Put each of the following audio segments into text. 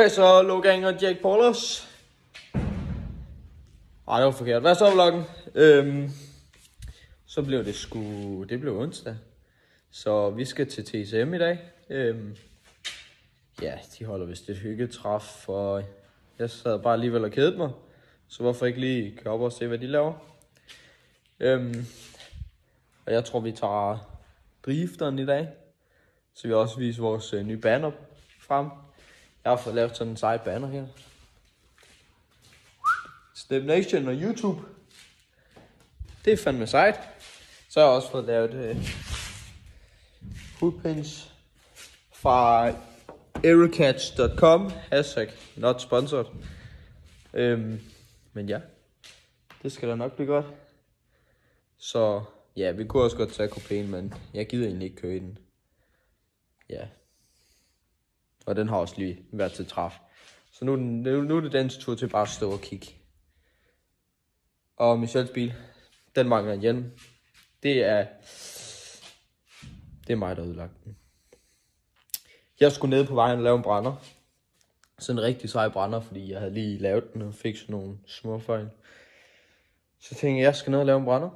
Hvad så, Logan og Jack Paulers? Ej, det var forkert. Hvad så, vloggen? Øhm, så blev det sgu... Det blev onsdag. Så vi skal til TSM i dag. Øhm, ja, de holder vist et hyggetræf, og jeg sad bare alligevel og kedede mig. Så hvorfor ikke lige køre op og se, hvad de laver? Øhm, og jeg tror, vi tager drifteren i dag. Så vi også vise vores øh, nye banner frem. Jeg har fået lavet sådan en sej banner her. Step Nation og YouTube. Det er fandme sejt. Så har jeg også fået lavet øh, hoodpins fra aerocatch.com. Hashtag not sponsored. Øhm, men ja, det skal da nok blive godt. Så ja, vi kunne også godt tage kopien, men jeg gider egentlig ikke køre i den. Ja. Og den har også lige været til træf. Så nu, nu, nu er det dens tur til bare at stå og kigge. Og Michels bil, den mangler en hjelm. Det er, det er mig, der ødelagt den. Jeg skulle ned på vejen og lave en brænder. Sådan en rigtig sej brænder, fordi jeg havde lige lavet den og fik sådan nogle små fejl. Så tænkte jeg, jeg skal ned og lave en brænder.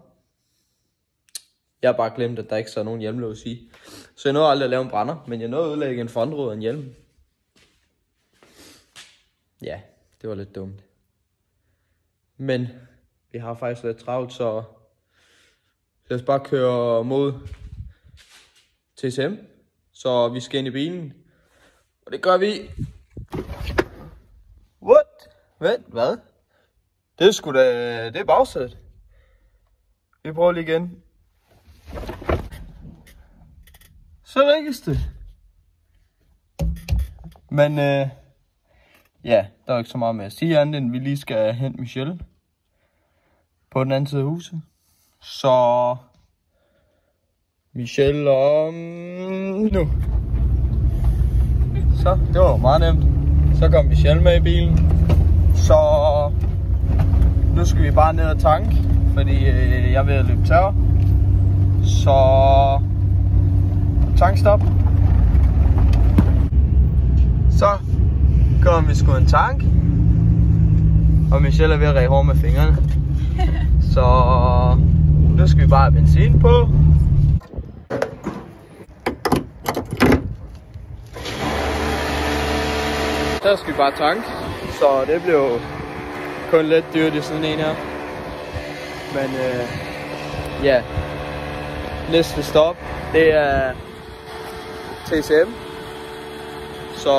Jeg har bare glemt, at der ikke så er nogen hjelmlås i. Så jeg nåede aldrig at lave en brænder, men jeg nåede at ødelægge en frontrud og en hjelm. Ja, det var lidt dumt. Men vi har faktisk lidt travlt, så lad os bare køre mod TSM. Så vi skal ind i bilen. Og det gør vi. What? Hvad? Hvad? Det er sgu da... Det er bagsædet. Vi prøver lige igen. Så rikkes det. Men øh, ja, der er ikke så meget med at sige andet, end vi lige skal hente Michelle på den anden side af huset. Så Michelle om nu. Så, det var meget nemt. Så kom Michelle med i bilen. Så nu skal vi bare ned og tanke, fordi øh, jeg er ved at løbe tør. Så tankstop. Så kommer vi sgu en tank. Og Michelle er ved at ræge hår med fingrene. Så nu skal vi bare have benzin på. Der skal vi bare tanke. Så det bliver jo kun lidt dyrt i sådan en her. Men øh, ja, næste stop, det er TCM. Så,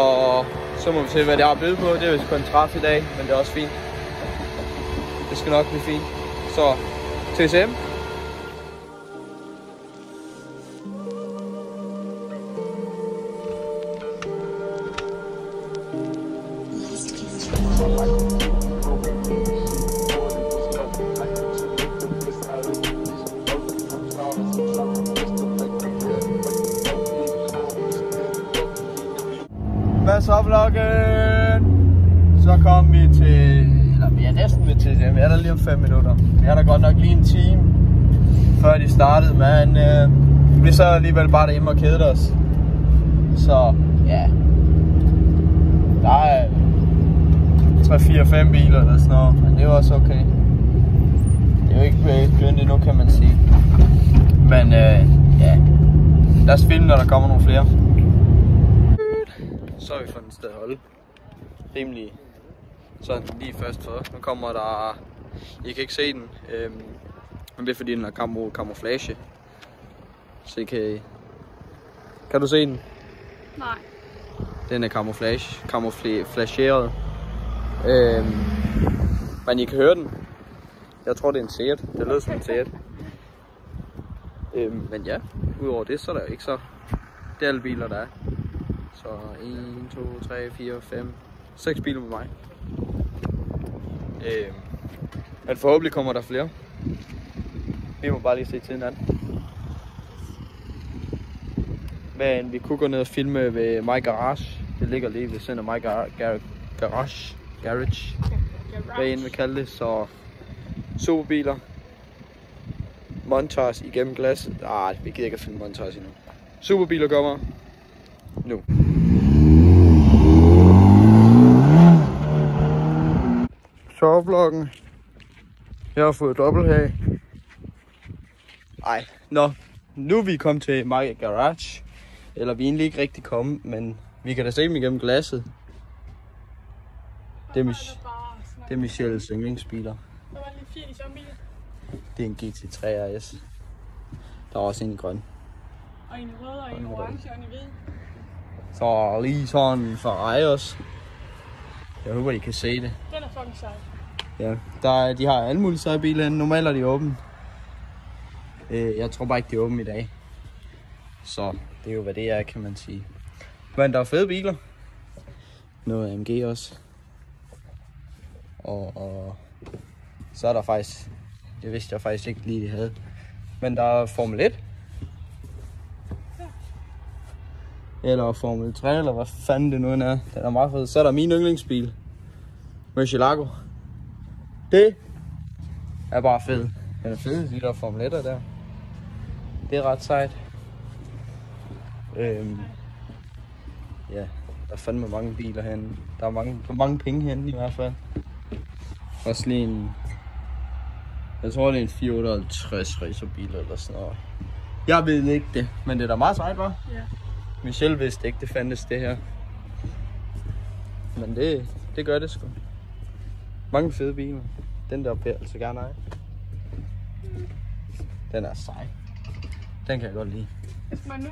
så må vi se, hvad det har at byde på. Det er vist kun træf i dag, men det er også fint. Det skal nok blive fint. Så TCM. Vi er til, eller vi er næsten ved til Vi er der lige om 5 minutter. Vi er der godt nok lige en time, før de startede, men øh, vi så alligevel bare derhjemme og kedede os. Så ja, der er 3, 4, 5 biler eller sådan noget, men det er også okay. Det er jo ikke øh, begyndt endnu, kan man sige. Men øh, ja, lad os filme, når der kommer nogle flere. Så er vi fundet et sted at holde. Rimelig sådan lige først for. Nu kommer der... I kan ikke se den. Øhm, men det er fordi den har camo camouflage. Så I kan... Kan du se den? Nej. Den er camouflage. Camouflageret. Øhm, men I kan høre den. Jeg tror det er en Seat. Det lød som en Seat. Øhm, men ja, udover det, så er der jo ikke så... Det er alle biler, der er. Så 1, 2, 3, 4, 5, 6 biler med mig. Øh, men forhåbentlig kommer der flere. Vi må bare lige se tiden an. Men vi kunne gå ned og filme ved My Garage. Det ligger lige ved siden af My Gar Gar Garage. Garage. Hvad end vil kalde det. Så superbiler. Montage igennem glas. Ah, vi gider ikke at filme montage endnu. Superbiler kommer nu. Motorvloggen. Jeg har fået dobbelt her. Ej, nå. Nu er vi kommet til My Garage. Eller vi er egentlig ikke rigtig kommet, men vi kan da se dem igennem glasset. Det er, Mich det er Michelles yndlingsbiler. Det er en GT3 RS. Der er også en i grøn. Og en i rød, og en i orange, og en i hvid. Så lige sådan en Ferrari også. Jeg håber, I kan se det. Den er fucking sej. Ja, der, de har alle mulige seje biler. Normalt er de åbne. Øh, jeg tror bare ikke, de er åbne i dag. Så det er jo, hvad det er, kan man sige. Men der er fede biler. Noget AMG også. Og, og så er der faktisk, det vidste jeg faktisk ikke lige, de havde. Men der er Formel 1. Eller Formel 3, eller hvad fanden det nu end er. Den er meget fed. Så er der min yndlingsbil. Murcielago. Det er bare fed. Den er fed, de der Formel 1'er der. Det er ret sejt. Øhm, ja, der er fandme mange biler herinde. Der er mange, der er mange penge herinde i hvert fald. Også lige en... Jeg tror, det er en 450 racerbil eller sådan noget. Jeg ved ikke det, men det er da meget sejt, var. Ja. Michelle vidste ikke, det fandtes det her. Men det, det gør det sgu. Mange fede biler. Den der vil jeg altså gerne eje. Den er sej. Den kan jeg godt lide. Hvis man nu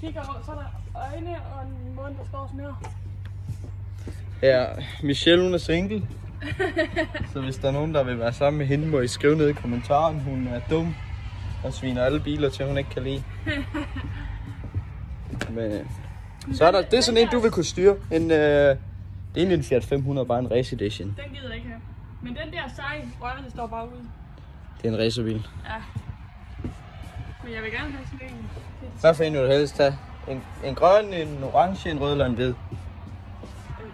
kigger over, så er der øjne og en mund, der står sådan her. Ja, Michelle hun er single. Så hvis der er nogen, der vil være sammen med hende, må I skrive ned i kommentaren. Hun er dum og sviner alle biler til, hun ikke kan lide. Men øh, så er der, det er sådan en, du vil kunne styre. En, øh, det er egentlig en Fiat 500, bare en race edition. Den gider jeg ikke have. Men den der seje røve, der står bare ude. Det er en racerbil. Ja. Men jeg vil gerne have sådan en. Hvad for en vil du helst have? En, en grøn, en orange, en rød eller en hvid? En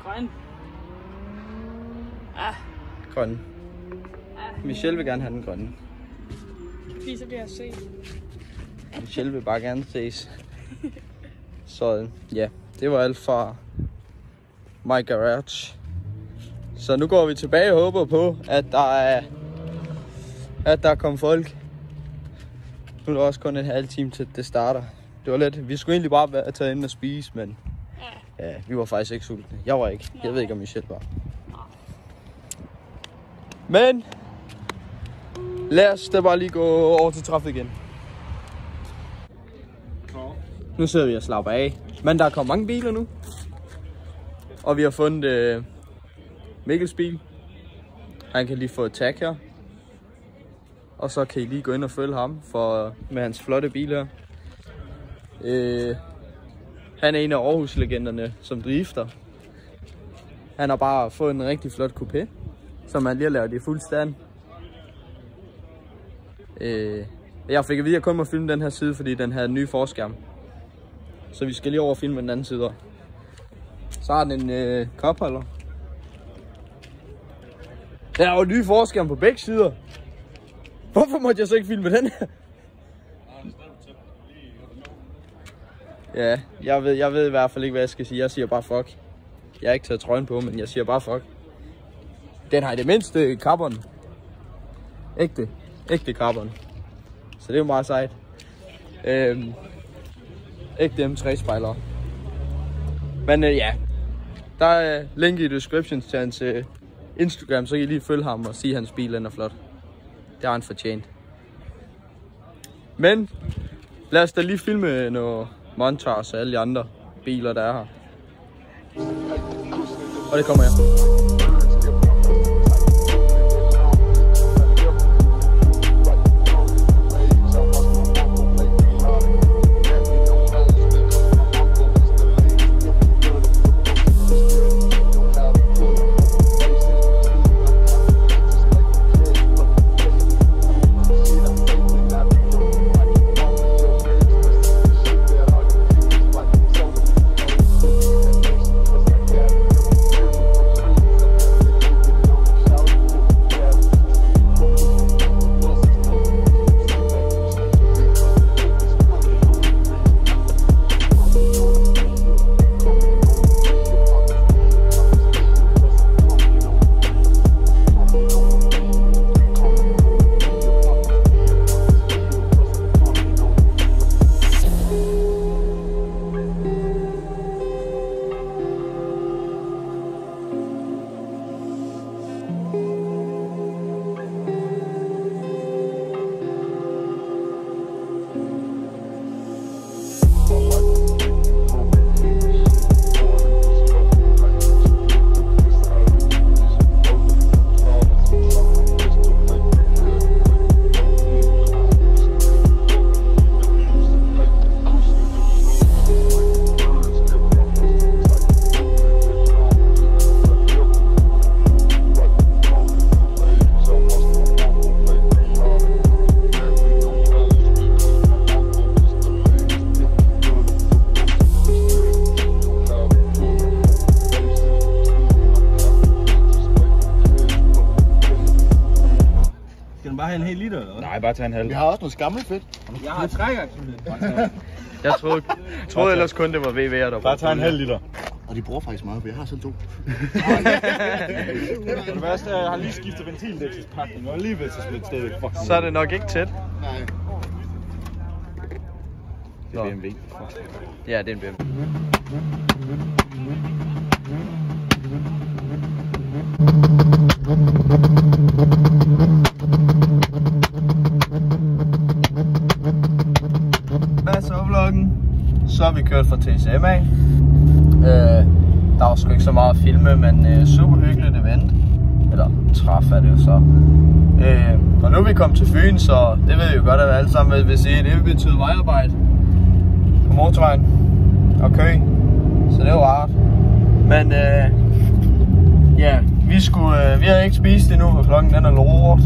grøn. Ja. Grøn. ja. Michelle vil gerne have den grønne. Fordi så bliver jeg set. Michelle vil bare gerne ses. Så ja, det var alt fra My Garage. Så nu går vi tilbage og håber på, at der er, at der kommer folk. Nu er der også kun en halv time til det starter. Det var lidt, vi skulle egentlig bare være taget ind og spise, men Ja. ja, vi var faktisk ikke sultne. Jeg var ikke. Jeg ved ikke, om Michelle var. Men lad os da bare lige gå over til trafik igen. Nu sidder vi og slapper af. Men der er kommet mange biler nu. Og vi har fundet øh, Mikkels bil. Han kan lige få et tag her. Og så kan I lige gå ind og følge ham for, med hans flotte bil her. Øh, han er en af Aarhus-legenderne, som drifter. Han har bare fået en rigtig flot coupé, som han lige har lavet i fuld stand. Øh, jeg fik at vide, at jeg kun må filme den her side, fordi den havde en ny forskærm. Så vi skal lige over og filme den anden side. også. Så har den en øh, kopholder. Der er jo en ny forskærm på begge sider. Hvorfor måtte jeg så ikke filme den her? Ja, jeg ved, jeg ved i hvert fald ikke, hvad jeg skal sige. Jeg siger bare fuck. Jeg har ikke taget trøjen på, men jeg siger bare fuck. Den har i det mindste carbon. Ægte. Ægte carbon. Så det er jo meget sejt. Øhm, ægte M3-spejlere. Men øh, ja, der er link i description til hans øh, Instagram, så kan I lige følge ham og sige, at hans bil den er flot. Det har han fortjent. Men lad os da lige filme noget montage af alle de andre biler, der er her. Og det kommer jeg. have en hel liter, eller hvad? Nej, bare tag en halv. Vi har også noget skammel fedt. Jeg har trækker simpelthen. Jeg troede, troede ellers kun, det var VV'er, der Bare tag en halv liter. Og de bruger faktisk meget, for jeg har selv to. Det værste er, at jeg har lige skiftet ventildækselspakning, og alligevel så det stadig fucking Så er det nok ikke tæt. Nej. Det er BMW. Ja, det er en BMW. Hvad så vloggen? Så er vi kørte fra TCM af. Øh, der var sgu ikke så meget at filme, men øh, super hyggeligt event. Eller træf er det jo så. Øh, og nu er vi kommet til Fyn, så det ved vi jo godt, at alle sammen vil sige, det vil betyde vejarbejde på motorvejen og kø. Så det er rart. Men øh, ja, vi, skulle, øh, vi havde ikke spist endnu, og klokken den er lort.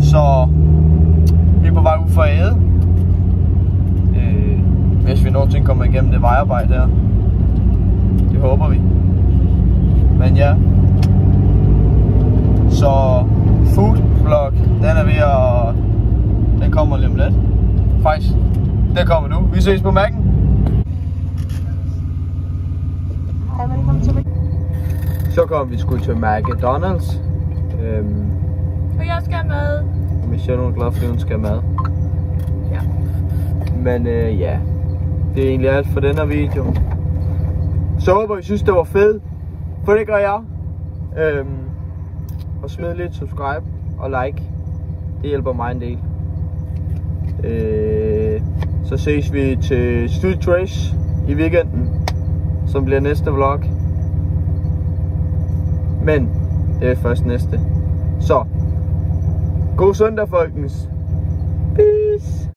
Så vi er på vej ud for at æde. Hvis vi nogensinde kommer igennem det vejarbejde der. Det håber vi. Men ja. Så food vlog, den er ved at... Den kommer lige om lidt. Faktisk, den kommer nu. Vi ses på Mac'en. Hej, velkommen til. Så kom vi sgu til McDonald's. Øhm, Og jeg skal have mad. Michelle hun er glad, fordi hun skal have mad. Ja. Men øh, ja, det er egentlig alt for den her video. Så håber I synes, det var fedt. For det gør jeg. Øhm, og smid lidt subscribe og like. Det hjælper mig en del. Øh, så ses vi til Street Race i weekenden, som bliver næste vlog. Men det er først næste. Så, god søndag folkens.